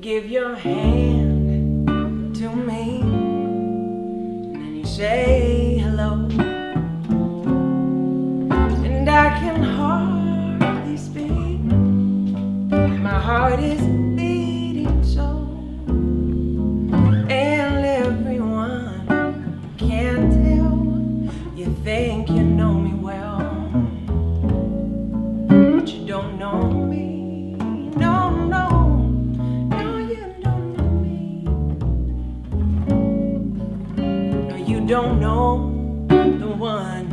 give your hand to me. And then you say don't know the one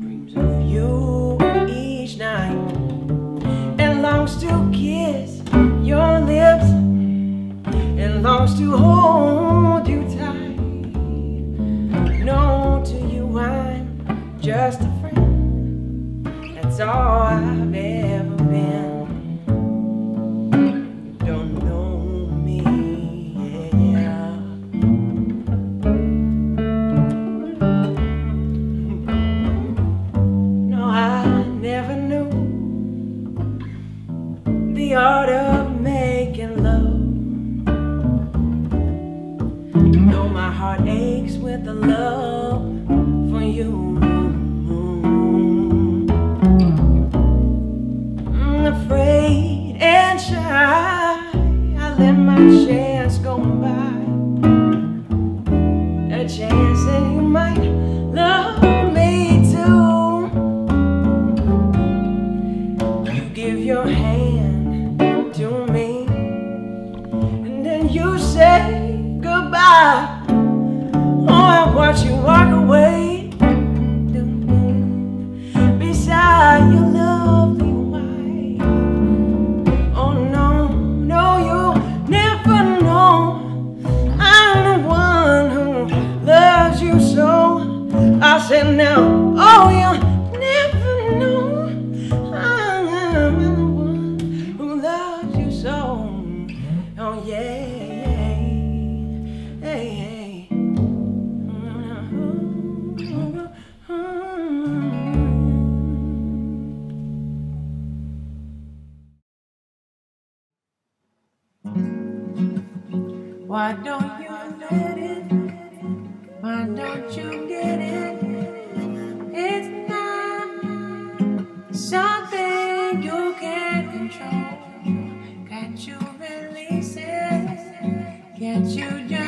dreams of you each night and longs to kiss your lips and longs to hold you tight. No, to you I'm just the art of making love. Though my heart aches with the love for you. I'm afraid and shy. I let my chance you say goodbye. Oh, I watch you walk away beside your lovely wife. Oh no, no, you'll never know. I'm the one who loves you so. I said now, oh, you never know. I'm the one who loves you so. Oh yeah, Why don't you let it? Why don't you get it? It's not something you can control. Can't you release it? Can't you just?